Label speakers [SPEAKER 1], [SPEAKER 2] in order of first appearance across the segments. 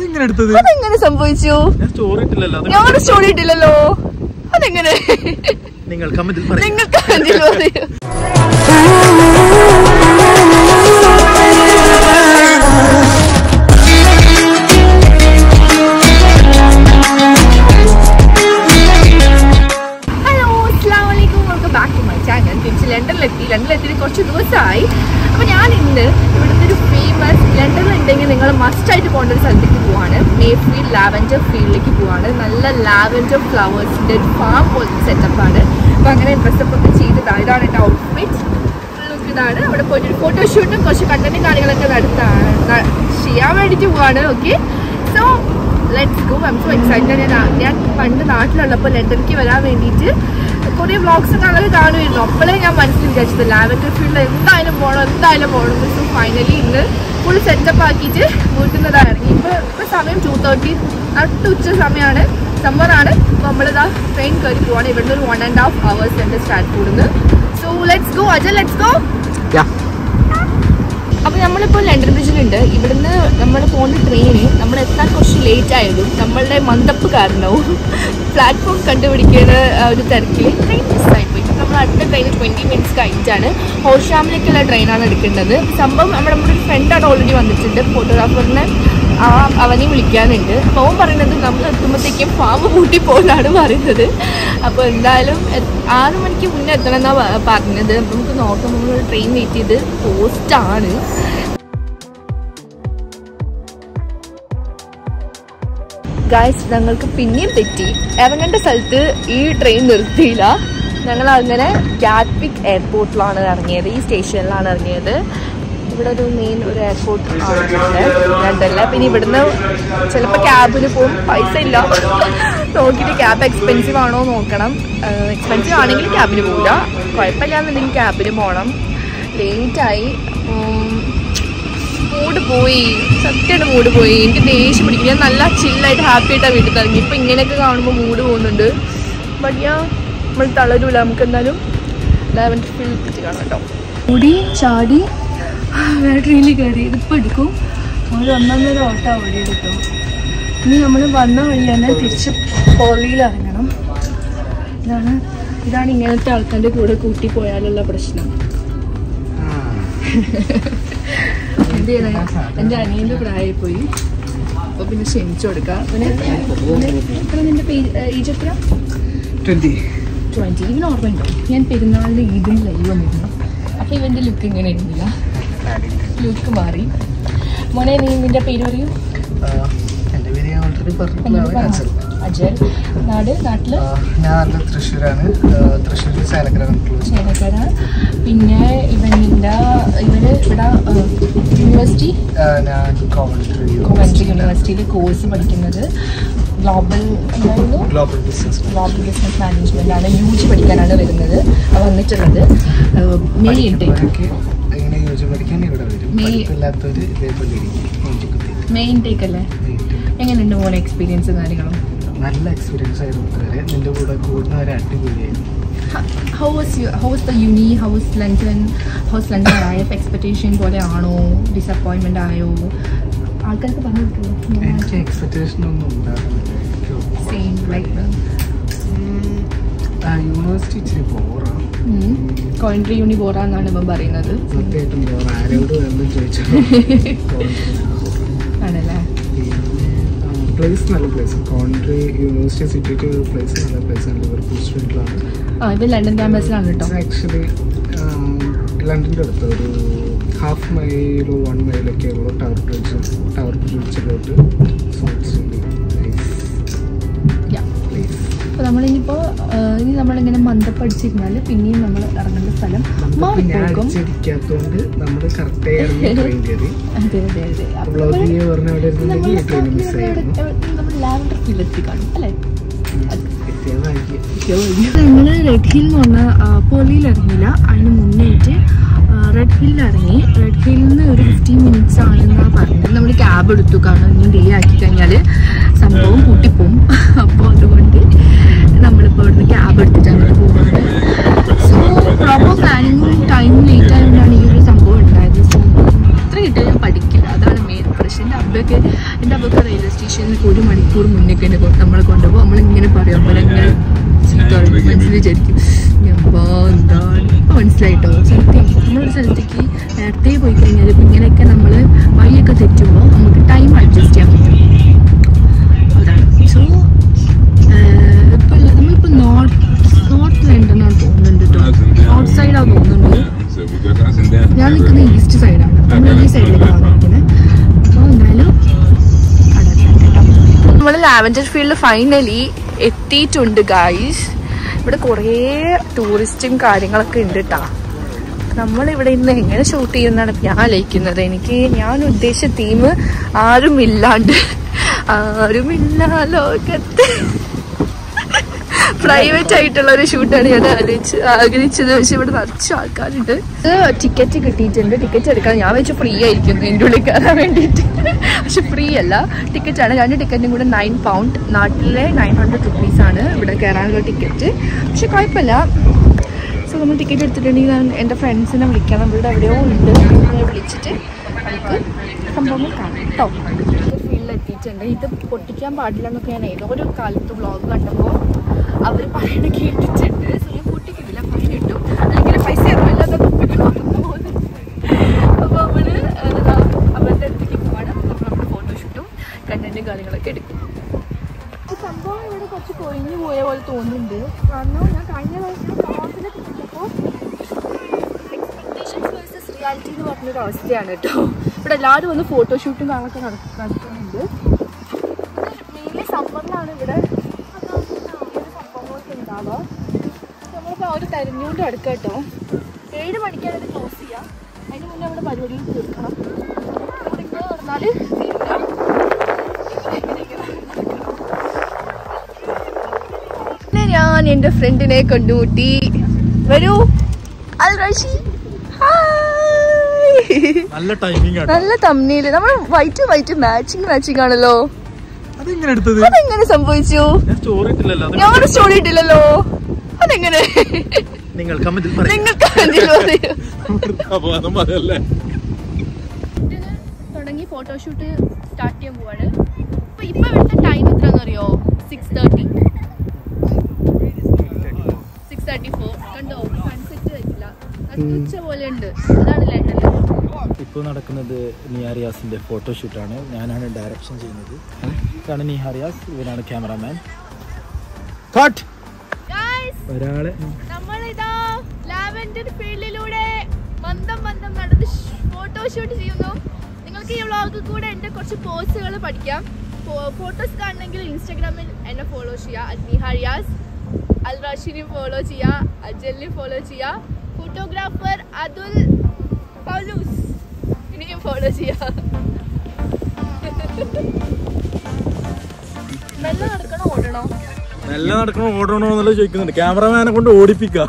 [SPEAKER 1] അതെങ്ങനെ എടുത്തത്?
[SPEAKER 2] അതെങ്ങനെ സംഭവിച്ചു?
[SPEAKER 1] ഞാൻ സ്റ്റോറി ഇട്ടില്ലല്ലോ
[SPEAKER 2] അതെങ്ങനെ?
[SPEAKER 1] നിങ്ങൾ കമന്റിൽ പറയും.
[SPEAKER 2] മൈ ചാനൽ തിരിച്ച് ലണ്ടനിലെത്തി ലണ്ടനിലെത്തി കുറച്ച് ദിവസമായി. അപ്പോൾ ഞാൻ ഇന്ന് ലണ്ടനിലുണ്ടെങ്കിൽ നിങ്ങൾ മസ്റ്റായിട്ട് പോകേണ്ട ഒരു സ്ഥലത്തേക്ക് പോവാണ്. മേഫീൽഡ് ലാവൻഡർ ഫീൽഡിലേക്ക് പോവാണ്. നല്ല ലാവൻഡർ ഫ്ലവേഴ്സിന്റെ ഒരു ഫാം പോലത്തെ സെറ്റപ്പാണ് അപ്പോൾ അങ്ങനെ ഡ്രസ്സപ്പ് ഒക്കെ ചെയ്തതാണ് ഇതാണ് എന്റെ ഔട്ട്ഫിറ്റ് ഇതാണ്. അവിടെ പോയിട്ട് ഒരു ഫോട്ടോഷൂട്ടും കുറച്ച് കണ്ടന്റും കാര്യങ്ങളൊക്കെ നടത്താണ് ചെയ്യാൻ വേണ്ടിയിട്ട് പോവാണ്. Okay so let's go I'm so excited ഞാൻ ഞാൻ പണ്ട് നാട്ടിലുള്ളപ്പോൾ ലണ്ടനിലേക്ക് വരാൻ വേണ്ടിയിട്ട് കുറേ വ്ളോഗ്സ് ഒക്കെ കാണുമായിരുന്നു. അപ്പോഴേ ഞാൻ മനസ്സിൽ വിചാരിച്ചത് ലാവൻഡർ ഫീൽഡ് എന്തായാലും പോകണം എന്തായാലും പോകണം സോ ഫൈനലി ഇന്ന്. ഫുൾ സെറ്റപ്പ് ആക്കിയിട്ട് വീട്ടിൽ നിന്ന് ഇറങ്ങി ഇപ്പോൾ ഇപ്പോൾ സമയം ടു തേർട്ടി നട്ട് ഉച്ച സമയമാണ് സമ്മറാണ് അപ്പോൾ നമ്മളിതാ ട്രെയിൻ കയറി പോവാണ്. ഇവിടുന്ന് ഒരു വൺ ആൻഡ് ഹാഫ് അവേഴ്സ് എന്റെ സ്റ്റാർട്ട് കൂടുന്നത് so let's go Aja let's go അപ്പോൾ നമ്മളിപ്പോൾ ലണ്ടൻ ബ്രിഡ്ജിലുണ്ട് ഇവിടുന്ന് നമ്മൾ പോകുന്ന ട്രെയിന് നമ്മൾ എത്താൻ കുറച്ച് ലേറ്റ് ആയതും നമ്മളുടെ മന്ദപ്പ് കാരണവും പ്ലാറ്റ്ഫോം കണ്ടുപിടിക്കുന്ന ഒരു തിരക്കിൽ ട്രെയിൻ മിസ്സായി നമ്മൾ ട്രെയിൻ ട്വന്റി മിനിറ്റ്സ് കഴിഞ്ഞിട്ടാണ് ഹോഷാമിലേക്കുള്ള ട്രെയിനാണ് എടുക്കേണ്ടത്. സംഭവം നമ്മുടെ നമ്മുടെ ഒരു ഫ്രണ്ടാണ് ഓൾറെഡി വന്നിട്ടുണ്ട്. ഫോട്ടോഗ്രാഫറിനെ ആ അവനെ വിളിക്കാനുണ്ട്. അപ്പോൾ അവൻ പറയുന്നത് നമ്മൾ എത്തുമ്പോഴത്തേക്കും ഫാം കൂട്ടി പോകുന്നതാണ് പറയുന്നത്. അപ്പോൾ എന്തായാലും ആറ് മണിക്ക് മുന്നേ എത്തണം എന്നാണ് പറഞ്ഞത്. നമുക്ക് നോക്കുമ്പോൾ നമ്മൾ ട്രെയിൻ വെയിറ്റ് ചെയ്ത് പോസ്റ്റാണ് ഗായ്സ് ഞങ്ങൾക്ക് പിന്നെയും തെറ്റി. ഇറങ്ങേണ്ട സ്ഥലത്ത് ഈ ട്രെയിൻ നിർത്തിയില്ല? ഞങ്ങൾ അങ്ങനെ ഗാറ്റ്വിക് എയർപോർട്ടിലാണ് ഇറങ്ങിയത്. ഈ സ്റ്റേഷനിലാണ് ഇറങ്ങിയത്. ഇവിടെ ഒരു മെയിൻ ഒരു എയർപോർട്ട് ലണ്ടനിലെ പിന്നെ ഇവിടുന്ന് ചിലപ്പോൾ ക്യാബിന് പോകും പൈസ ഇല്ല. നോക്കിയിട്ട് ക്യാബ് എക്സ്പെൻസീവ് ആണോ നോക്കണം. എക്സ്പെൻസീവ് ആണെങ്കിൽ ക്യാബിന് പോകില്ല കുഴപ്പമില്ലാന്നുണ്ടെങ്കിൽ ക്യാബിന് പോകണം ലേറ്റായി മൂഡ് പോയി. സത്യമായിട്ട് മൂഡ് പോയി. എനിക്ക് ദേഷ്യം പിടിക്കും. ഞാൻ നല്ല ചില്ലായിട്ട് ഹാപ്പി ആയിട്ടാണ് വീട്ടിൽ ഇറങ്ങി. ഇപ്പം ഇങ്ങനെയൊക്കെ കാണുമ്പോൾ മൂഡ് പോകുന്നുണ്ട്. ബട്ട് ഞാൻ നമ്മൾ തളരൂല. നമുക്ക് എന്തായാലും ലെവൻ ഫീൽഡ് കാണാം കേട്ടോ. മുടി ചാടി. ട്രെയിനിൽ കയറി ഇതിപ്പോൾ എടുക്കും. ഒരു ഒന്നൊന്നര ഓട്ടം ഓടി എടുക്കും. ഇനി നമ്മൾ വന്ന വഴി തന്നെ തിരിച്ച് പോളിയിൽ ഇറങ്ങണം. ഇതാണ് ഇതാണ് ഇങ്ങനത്തെ ആൾക്കാരുടെ കൂടെ കൂട്ടി പോയാലുള്ള പ്രശ്നം. എന്ത് ചെയ്യണം? എന്റെ അനിയന്റെ പ്രായമായി പോയി. അപ്പോൾ പിന്നെ ക്ഷമിച്ചു കൊടുക്കാം പിന്നെ എത്ര നിന്റെ ഏജ് എത്ര
[SPEAKER 1] ട്വന്റി
[SPEAKER 2] ട്വന്റി ഇവന് ഓർമ്മയുണ്ടോ? ഞാൻ പെരുന്നാളിന്റെ ഈദും ലൈവ് വന്നിരുന്നു. അപ്പോൾ ഇവന്റെ ലുക്ക് ഇങ്ങനെ ഇരുന്നില്ല ലുക്ക് മാറി. മോനെ നീ നിന്റെ പേര് പറയൂ. അജയ്. നാട്? നാട്ടിൽ?
[SPEAKER 1] ഞാൻ തൃശ്ശൂരാണ്. തൃശ്ശൂർ ചേലക്കര
[SPEAKER 2] പിന്നെ ഇവനിന്റെ ഇവർ ഇവിടെ യൂണിവേഴ്സിറ്റി
[SPEAKER 1] ഞാൻ
[SPEAKER 2] യൂണിവേഴ്സിറ്റിയിൽ കോഴ്സ് പഠിക്കുന്നത്. ഗ്ലോബൽ എന്തായിരുന്നു?
[SPEAKER 1] Global business
[SPEAKER 2] global business management ആണ് യു ജി പഠിക്കാനാണ് വരുന്നത്. വന്നിട്ടുള്ളത്. മെയ് ഇൻടേക്ക് മെയ്- ഇൻടേക്ക് അല്ലേ എങ്ങനെയുണ്ട് മോളെ എക്സ്പീരിയൻസ് കാര്യങ്ങളും?
[SPEAKER 1] നല്ല എക്സ്പീരിയൻസ് ആയിരുന്നു നിന്റെ കൂടെ കൂടുന്നവരെ അടിപൊളിയായിരുന്നു.
[SPEAKER 2] How was you how was the uni house London house London ആയ എക്സ്പെക്ടേഷൻ പോലെ ആണോ? ഡിസപ്പോയിൻമെന്റ് ആയോ? ആൾക്കാർക്ക് പറഞ്ഞു
[SPEAKER 1] എനിക്ക് എക്സ്പെക്ടേഷൻ ഒന്നും യൂണിവേഴ്സിറ്റി ഇച്ചിരി ബോറാണ്
[SPEAKER 2] കോയിൻട്രി യൂണി ബോറാന്നാണ് ഇപ്പം പറയുന്നത്.
[SPEAKER 1] സത്യമായിട്ടും ബോറ ആരോട് വേണം ചോദിച്ചു
[SPEAKER 2] ആണല്ലേ?
[SPEAKER 1] പ്ലേസ് നല്ല പ്ലേസ് കോൺട്രി യൂണിവേഴ്സിറ്റി സിറ്റിക്ക് പ്ലേസ് നല്ല പ്ലേസ് ആണ്. ലിവർപൂൾ സ്ട്രീറ്റിലാണ്
[SPEAKER 2] ആ ഇത് ലണ്ടൻ ക്യാമ്പസിലാണ് കേട്ടോ.
[SPEAKER 1] ആക്ച്വലി ലണ്ടന്റെ അടുത്ത് ഒരു ഹാഫ് മൈലോ വൺ മൈലൊക്കെ ഉള്ളൂ tower bridge tower ബ്രിഡ്ജിലോട്ട് so it's nice
[SPEAKER 2] Yeah.
[SPEAKER 1] Place
[SPEAKER 2] അപ്പോൾ നമ്മളിനിപ്പോൾ ഇനി നമ്മളിങ്ങനെ മന്ദപ്പടിച്ചിരുന്നാൽ പിന്നെയും നമ്മൾ ഇറങ്ങേണ്ട സ്ഥലം മാറിപ്പോകും
[SPEAKER 1] അടിച്ചടിക്കാത്തതുകൊണ്ട് നമ്മൾ
[SPEAKER 2] അതെ അതെ അതെ. അപ്പോൾ
[SPEAKER 1] അവിടെ
[SPEAKER 2] നമ്മൾ ലാവൻഡർ കാണും അല്ലേ?
[SPEAKER 1] നമ്മൾ
[SPEAKER 2] നമ്മൾ റെഡ് ഹിൽ എന്ന് പറഞ്ഞ പോളിയിൽ ഇറങ്ങില്ല അതിന് മുന്നേറ്റ് റെഡ് ഹില്ലിൽ ഇറങ്ങി. റെഡ് ഹില്ലിൽ നിന്ന് ഒരു ഫിഫ്റ്റീൻ മിനിറ്റ്സ് ആണെന്നാണ് പറഞ്ഞത്. നമ്മൾ ക്യാബ് എടുത്തു. കാരണം ഇനി ഡിലേ ആക്കി കഴിഞ്ഞാൽ സംഭവം കൂട്ടിപ്പോവും അപ്പോൾ അതുകൊണ്ട് നമ്മളിപ്പോൾ ഇവിടുന്ന് ക്യാബ് എടുത്തിട്ട് അങ്ങോട്ട് പോകുന്നത് സോ പ്രോപ്പർ പ്ലാനിങ്ങും ടൈം ലേറ്റ് ആയതുകൊണ്ടാണ് ഈ ഒരു സംഭവം ഉണ്ടായത്. സോ അത്ര കിട്ടിയാൽ ഞാൻ പഠിക്കില്ല. അതാണ് മെയിൻ പ്രശ്നം. എന്റെ അബ്ബയ്ക്ക് എന്റെ അബ്ബക്ക് റെയിൽവേ സ്റ്റേഷനിൽ ഒരു മണിക്കൂർ മുന്നേ തന്നെ കൊ- നമ്മളെ കൊണ്ടുപോകും. നമ്മളിങ്ങനെ പറയും. അവരെങ്ങനെ. മനസ്സിൽ വിചാരിക്കും. "യബ്ബാ, മനസ്സിലായിട്ടോ? സത്യം നമ്മളൊരു സ്ഥലത്തേക്ക് നേരത്തെ പോയി കഴിഞ്ഞാൽ ഇപ്പം ഇങ്ങനെയൊക്കെ നമ്മൾ വഴിയൊക്കെ തെറ്റുമ്പോൾ നമുക്ക് ടൈം അഡ്ജസ്റ്റ് ചെയ്യാൻ പറ്റും. അതാണ്. സോ ഇപ്പം നമ്മളിപ്പോൾ നോർത്ത് നോർത്ത് തോന്നുന്നുണ്ട് കേട്ടോ നോർത്ത് സൈഡാണ് തോന്നുന്നുണ്ട്. ഞാൻ നിൽക്കുന്നത് ഈസ്റ്റ് സൈഡാണ് നമ്മൾ ഈ സൈഡിലേക്കാണ് നിൽക്കുന്നത്. അപ്പോൾ എന്നാലും നമ്മൾ ലാവൻഡർ ഫീൽഡ് ഫൈനലി എത്തിയിട്ടുണ്ട് ഗായ്സ് ഇവിടെ കുറേ ടൂറിസ്റ്റും കാര്യങ്ങളൊക്കെ ഉണ്ട് കേട്ടാ നമ്മൾ ഇവിടെ ഇന്ന് എങ്ങനെ ഷൂട്ട് ചെയ്യുന്നതാണ് ഞാൻ ആലോചിക്കുന്നത്. എനിക്ക് ഞാൻ ഉദ്ദേശിച്ച തീം ആരുമില്ലാണ്ട് ആരുമില്ല ലോകത്ത്. പ്രൈവറ്റ് ആയിട്ടുള്ള ഒരു ഷൂട്ടാണ് ഞാൻ ആലോചിച്ച് ആഗ്രഹിച്ചത് പക്ഷെ ഇവിടെ നിറച്ച് ആൾക്കാരുണ്ട്. ടിക്കറ്റ് കിട്ടിയിട്ടുണ്ട്. ടിക്കറ്റ് എടുക്കാൻ ഞാൻ വെച്ച് ഫ്രീ ആയിരിക്കും. എന്റെ ഉള്ളിൽ കയറാൻ വേണ്ടിയിട്ട്. പക്ഷെ ഫ്രീ അല്ല. ടിക്കറ്റ് ആണ്. രണ്ട് ടിക്കറ്റിനും കൂടെ നയൻ പൗണ്ട് നാട്ടിലെ നയൻ ഹൺഡ്രഡ് റുപ്പീസ് ആണ് ഇവിടെ കയറാനുള്ള ടിക്കറ്റ് പക്ഷെ കുഴപ്പമില്ല. സോ നമ്മൾ ടിക്കറ്റ് എടുത്തിട്ടുണ്ടെങ്കിൽ ഞാൻ എന്റെ ഫ്രണ്ട്സിനെ വിളിക്കാം. ഇവിടെ എവിടെയോ ഉണ്ട്. വിളിച്ചിട്ട് നമുക്ക് സംഭവങ്ങൾ കാണാം കേട്ടോ. ഫീൽഡിൽ എത്തിയിട്ടുണ്ട്. ഇത് പൊട്ടിക്കാൻ പാടില്ല എന്നൊക്കെ ഞാൻ ഏതോ ഒരു കാലത്ത് വ്ളോഗ് കണ്ടപ്പോൾ അവർ പറയണ കേട്ടിട്ടുണ്ട്. സോ ഞാൻ പൊട്ടിക്കുന്നില്ല. ഫൈൻ കിട്ടും. അല്ലെങ്കിൽ പൈസ ഇറങ്ങില്ലാതെ അപ്പോൾ അവൾ അവരുടെ അടുത്തേക്ക് പോവാണ്. അപ്പോൾ നമ്മൾ ഫോട്ടോഷൂട്ടും കണ്ടന്റും കാര്യങ്ങളൊക്കെ എടുക്കും. സംഭവം ഇവിടെ കുറച്ച് കൊഴിഞ്ഞു പോയ പോലെ തോന്നുന്നുണ്ട്. കാരണം ഞാൻ കഴിഞ്ഞ പ്രാവശ്യം റിയാലിറ്റി എന്ന് പറഞ്ഞൊരു അവസ്ഥയാണ് കേട്ടോ. ഇവിടെ എല്ലാവരും വന്ന് ഫോട്ടോഷൂട്ടും കാണൊക്കെ നട- തെരഞ്ഞുകൊണ്ട് എടുക്കാം കേട്ടോ ഏഴ് മണിക്കാണ് ഇത് ക്ലോസ് ചെയ്യാം. അതിന് മുന്നേ അവിടെ പരിപാടികൾ തീർക്കണം. ഇവിടെ ഇങ്ങനെ തീരില്ല ഞാൻ എന്റെ ഫ്രണ്ടിനെ കണ്ടുമുട്ടി. വരൂ. അൽ റഷി. ഹായ്
[SPEAKER 3] നല്ല ടൈമിംഗ്
[SPEAKER 2] നല്ല തമ്മിയിൽ നമ്മൾ വൈറ്റ് വൈറ്റ് മാച്ചിങ് മാച്ചിങ് ആണല്ലോ.
[SPEAKER 3] അതെങ്ങനെ
[SPEAKER 2] സംഭവിച്ചു?
[SPEAKER 3] ഞാൻ സ്റ്റോറി ഇട്ടില്ലല്ലോ.
[SPEAKER 2] അതെങ്ങനെ?
[SPEAKER 3] നിങ്ങൾ കമന്റിൽ പറയാം
[SPEAKER 2] നിങ്ങൾക്ക് അതിൽ പറയൂ
[SPEAKER 3] അപവാദം പറയല്ലേ
[SPEAKER 2] തുടങ്ങി ഫോട്ടോഷൂട്ട് സ്റ്റാർട്ട് ചെയ്യാൻ പോവാണ്. അപ്പൊ ഇപ്പൊ ഇവിടുത്തെ ടൈം എത്രയാണെന്ന് അറിയോ? Six thirty six thirty four കണ്ടോ? സൺസെറ്റ് വെച്ചില്ല ഉച്ച പോലെ ഉണ്ട് അതാണ് ലണ്ടനിൽ
[SPEAKER 3] ഇപ്പോൾ നടക്കുന്നത് നിഹാറിയാസിന്റെ ഫോട്ടോഷൂട്ടാണ് ഞാനാണ് ഡയറക്ഷൻ ചെയ്യുന്നത്. ഇതാണ് നിഹാരിയാസ്. ഇവനാണ് ക്യാമറാമാൻ കട്ട് ഒരാളെ
[SPEAKER 2] നമ്മളിതാ ലാവൻഡർ ഫീൽഡിലൂടെ മന്ദം മന്ദം നടന്ന് ഫോട്ടോഷൂട്ട് ചെയ്യുന്നു. നിങ്ങൾക്ക് ഈ വ്ളോഗ് കൂടെ എന്റെ കുറച്ച് പോസ്റ്റുകൾ പഠിക്കാം. ഫോട്ടോസ് കാണണമെങ്കിൽ ഇൻസ്റ്റാഗ്രാമിൽ എന്നെ ഫോളോ ചെയ്യുക അദ്നിഹാരിയാസ് അൽ റാഷിനെ ഫോളോ ചെയ്യുക അജലിനെ ഫോളോ ചെയ്യുക ഫോട്ടോഗ്രാഫർ അതുൽ പൗലൂസ്. ഇനിയും ഫോളോ ചെയ്യുക നല്ല നടക്കണോ ഓടണോ.
[SPEAKER 3] നല്ല നടക്കണോ ഓടണോ എന്നുള്ളത് ചോദിക്കുന്നുണ്ട്. ക്യാമറമാനെ കൊണ്ട് ഓടിപ്പിക്കുക.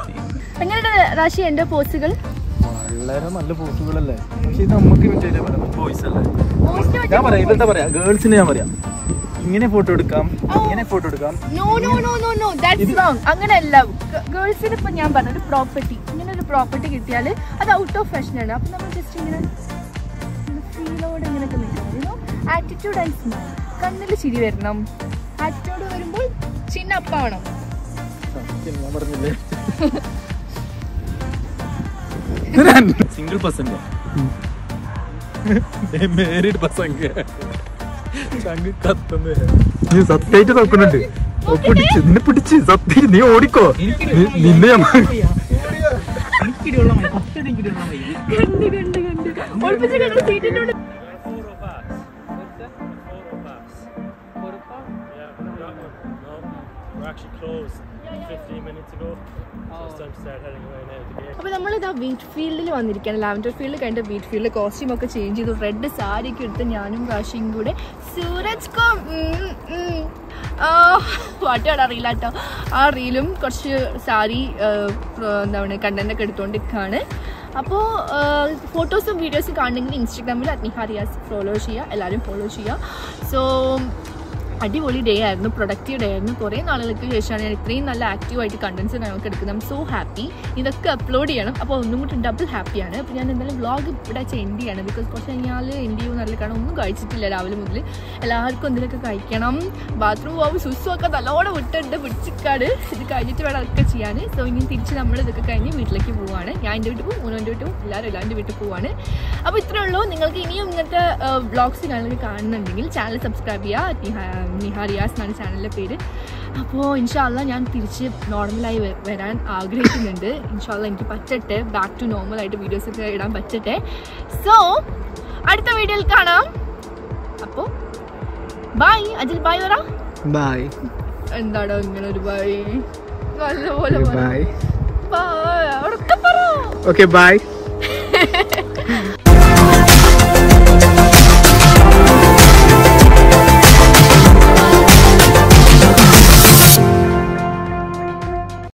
[SPEAKER 2] എങ്ങനെയുണ്ട് റാഷി എന്റെ പോസ്റ്റുകൾ
[SPEAKER 3] വളരെ നല്ല പോസുകളല്ലേ പക്ഷെ ഇത് നമുക്ക് ബോയ്സ് അല്ലേ? ഞാൻ പറയാം ഇതെന്താ പറയാ? ഗേൾസിന് ഞാൻ പറയാം. ഇങ്ങനെ ഫോട്ടോ എടുക്കാം ഇങ്ങനെ ഫോട്ടോ എടുക്കാം.
[SPEAKER 2] No no no no no that's wrong അങ്ങനെയല്ല ഗേൾസിന് ഇപ്പൊ ഞാൻ പറഞ്ഞ ഒരു പ്രോപ്പർട്ടി ഇങ്ങനെ ഒരു പ്രോപ്പർട്ടി കിട്ടിയാൽ അത് ഔട്ട് ഓഫ് ഫാഷൻ ആണ് അപ്പൊ നമ്മൾ ജസ്റ്റ് ഇങ്ങനെ ഫീലോട് ഇങ്ങനെയൊക്കെ നിൽക്കണം. ആറ്റിറ്റ്യൂഡ് ആൻഡ് സ്മൈൽ കണ്ണിൽ ചിരി വരണം. ആറ്റിറ്റ്യൂഡ് വരുമ്പോൾ ചിന്ന
[SPEAKER 3] സിംഗിൾ പസംഗ മേരിഡ് പസംഗ ചങ്ക് കത്തുന്നു. നീ സത്യമായിട്ട് നോക്കുന്നുണ്ട്. ഓ, പിടിച്ച് നിന്നെ പിടിച്ച്. സത്യം നീ ഓടിക്കോ. നി- നിന്നെ ഞാൻ
[SPEAKER 4] closed 15 minutes ago. So start heading away now to.
[SPEAKER 2] അപ്പൊ നമ്മളിതാ ബീറ്റ് ഫീൽഡിൽ വന്നിരിക്കുകയാണ്. ലാവൻഡർ ഫീൽഡ് കഴിഞ്ഞ ബീറ്റ് ഫീൽഡ് കോസ്റ്റ്യൂം ഒക്കെ ചേഞ്ച് ചെയ്തു. റെഡ് സാരി ഒക്കെ എടുത്ത് ഞാനും കാശിയും കൂടെ. സൂരജ് കോം പാട്ടുകാട് അറിയില്ല കേട്ടോ ആ റീലും കുറച്ച് സാരി എന്താണ് കണ്ടന്റ് ഒക്കെ എടുത്തുകൊണ്ട് നിൽക്കുകയാണ് അപ്പോൾ ഫോട്ടോസും വീഡിയോസും കാണണമെങ്കിൽ ഇൻസ്റ്റാഗ്രാമിൽ അഗ്നിഹാരിയാസ് ഫോളോ ചെയ്യുക എല്ലാവരും ഫോളോ ചെയ്യുക സോ അടിപൊളി ഡേ ആയിരുന്നു പ്രൊഡക്റ്റീവ് ഡേ ആയിരുന്നു. കുറേ നാളുകൾക്ക് ശേഷമാണ് ഞാൻ ഇത്രയും നല്ല ആക്റ്റീവായിട്ട് കണ്ടൻസ് ഞങ്ങൾക്ക് എടുക്കുന്നത്. സോ ഹാപ്പി ഇതൊക്കെ അപ്ലോഡ് ചെയ്യണം. അപ്പോൾ ഒന്നും കൂടി ഡബിൾ ഹാപ്പിയാണ് അപ്പോൾ ഞാൻ എന്തായാലും വ്ളോഗ് ഇവിടെ വെച്ച് എൻഡ് ചെയ്യണം. ബിക്കോസ് കുറച്ച് കഴിഞ്ഞാൽ എൻഡ് ചെയ്യുമെന്ന് നല്ല കാരണം ഒന്നും കഴിച്ചിട്ടില്ല രാവിലെ മുതൽ. എല്ലാവർക്കും എന്തെങ്കിലുമൊക്കെ കഴിക്കണം. ബാത്റൂം പോകും ഒക്കെ നല്ലോണം വിട്ടുണ്ട് പിടിച്ചിക്കാട് ഇത് കഴിഞ്ഞിട്ട് വേണം അതൊക്കെ ചെയ്യാൻ. സോ ഇനി തിരിച്ച് നമ്മൾ ഇതൊക്കെ കഴിഞ്ഞ് വീട്ടിലേക്ക് പോവുകയാണ്. ഞാൻ എന്റെ വീട്ടിൽ പോകും മൂന്നോന്റെ വീട്ടിൽ പോകും എല്ലാവരും എല്ലാവരുടെ വീട്ടിൽ പോവാണ് അപ്പോൾ ഇത്രയേ ഉള്ളൂ. നിങ്ങൾക്ക് ഇനിയും ഇങ്ങനത്തെ വ്ളോഗ്സ് കാണുന്നുണ്ടെങ്കിൽ ചാനൽ സബ്സ്ക്രൈബ് ചെയ്യുക. നിഹാ നിഹാ റിയാസ് എന്നാണ് ചാനലിന്റെ പേര്. അപ്പോൾ ഇൻഷാല്ല ഞാൻ തിരിച്ച് നോർമലായി വരാൻ ആഗ്രഹിക്കുന്നുണ്ട്. ഇൻഷാല്ല എനിക്ക് പറ്റട്ടെ. ബാക്ക് ടു നോർമലായിട്ട് വീഡിയോസ് ഒക്കെ ഇടാൻ പറ്റട്ടെ. സോ അടുത്ത വീഡിയോയിൽ കാണാം. അപ്പോൾ ബായ് അജിൽ ബായ് പറ.
[SPEAKER 1] ബായ്
[SPEAKER 2] എന്താടോ ഇങ്ങനെ ഒരു ബായ് നല്ലപോലെ
[SPEAKER 1] ബായ്
[SPEAKER 2] ബായ് അവിടെ പറ.
[SPEAKER 1] Okay bye